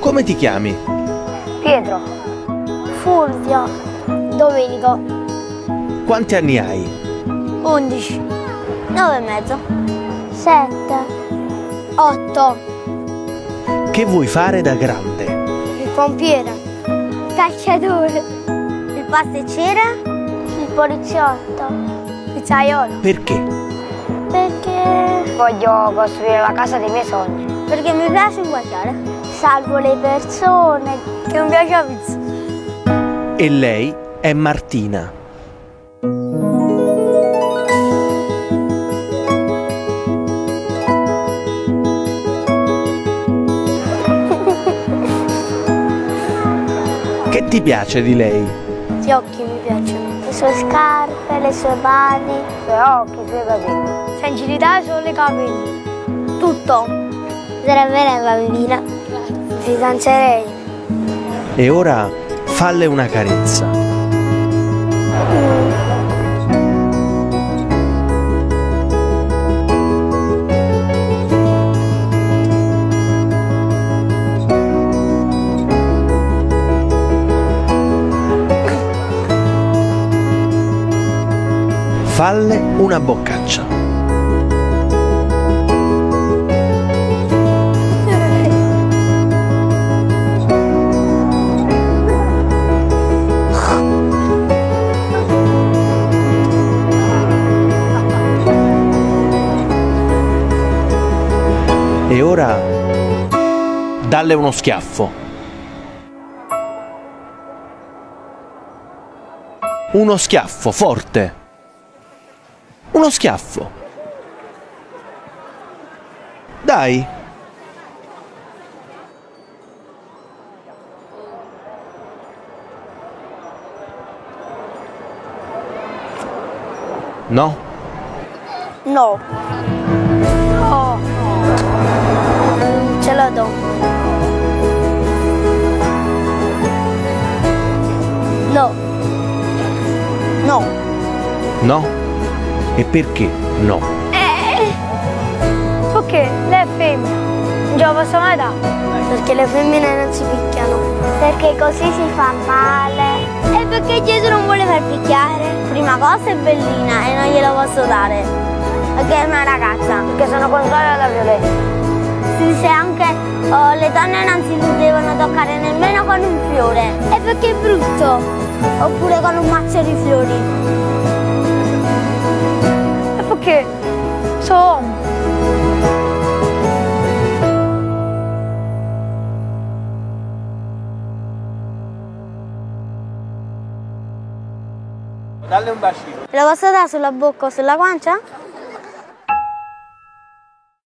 Come ti chiami? Pietro. Fulvio. Domenico. Quanti anni hai? 11. 9 e mezzo. 7. 8. Che vuoi fare da grande? Il pompiere. Calciatore. Il pasticcere? Il poliziotto. Pizzaiolo. Perché? Perché. Voglio costruire la casa dei miei sogni. Perché mi piace guardare. Salvo le persone. Che non piace la pizza. E lei è Martina. Che ti piace di lei? Gli occhi mi piacciono. Le sue scarpe, le sue mani. I suoi occhi, i suoi capelli. Sensibilità solo i capelli. Tutto. Sarebbe una bambina. Mi fidanzerei. E ora falle una carezza. Falle una boccaccia. E ora dalle uno schiaffo. Uno schiaffo forte. Uno schiaffo. Dai. No. No. No? E perché no? Eh. Perché? Lei è femmina. Non ce la posso mai dare. Perché le femmine non si picchiano. Perché così si fa male. E perché Gesù non vuole far picchiare? Prima cosa è bellina e non glielo posso dare. Perché è una ragazza. Perché sono contraria alla violenza. Si dice anche oh, le donne non si devono toccare nemmeno con un fiore. E perché è brutto? Oppure con un mazzo di fiori. Uomo. Dalle un bacino. Lo posso dare sulla bocca o sulla guancia?